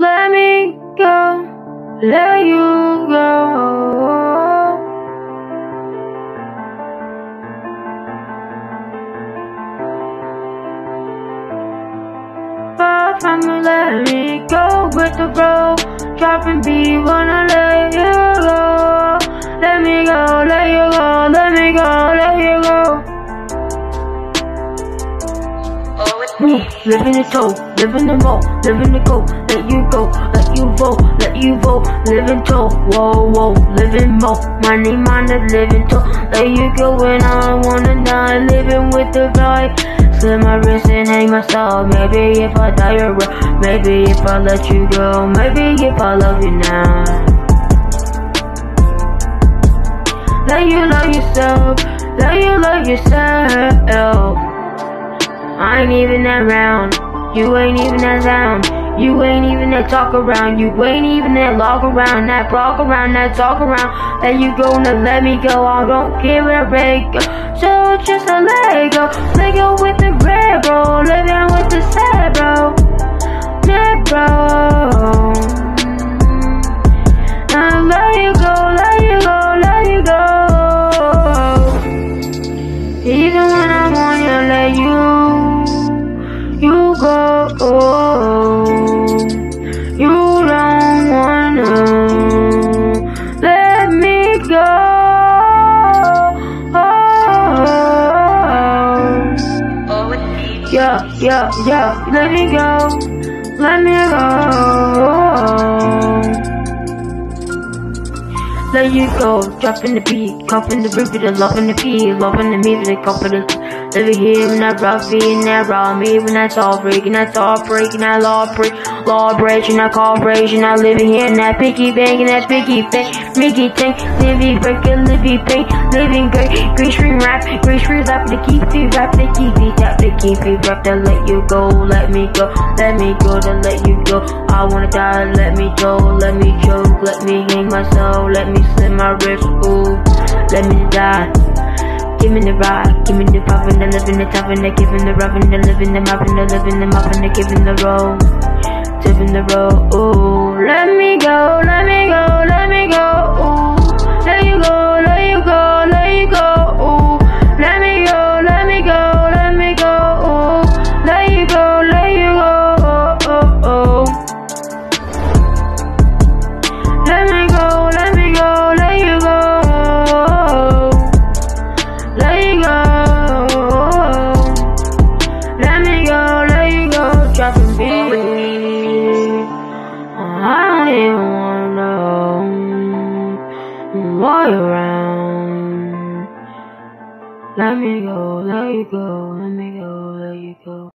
let me go, let you go. Far from you, let me go with the flow. Dropping beat, wanna let you go. Let me go, let you go, Live in the toe, live in the mo, live in the go, let you go, let you vote, let you vote, live in toe, whoa, whoa, live in mo, money, live in toe, let you go when I wanna die, living with the vibe, slit my wrist and hang myself, maybe if I die you're right, maybe if I let you go, maybe if I love you now. Let you love yourself, let you love yourself. Ain't even around. You ain't even that sound. You ain't even that talk around. You ain't even that log around. That block around. That talk around. Let you go and let me go. I don't give a break. So just a let go. Let go with the red, bro. Living with the sad, bro. Net, bro. Let you go. Let you go. Let you go. Even when I want to let you Yeah, yeah, yeah. Let me go. Let me go. Let you go, dropping the beat, coughing the love in the beat, loving the music, confidence. Living I rough in that raw me when that's all breaking, that's all breaking, that law break, law breaking, that corporation, I living here in that picky bang, that picky bang, Mickey tank, living breaking, living pain, living great, green screen rap, green screen rap, to keep it rap, to keep it tap, to keep it rap, to let you go, let me go, let me go, to let you go. I wanna die, let me go, let me choke, let me hang myself, let me slit my wrist, ooh, let me die. Give me the ride, give me the pop and the living the top the giving the and the living the mop the living the mop the giving the roll, tipping the roll. Ooh, let me know around. Let me go, let you go, let me go, let you go.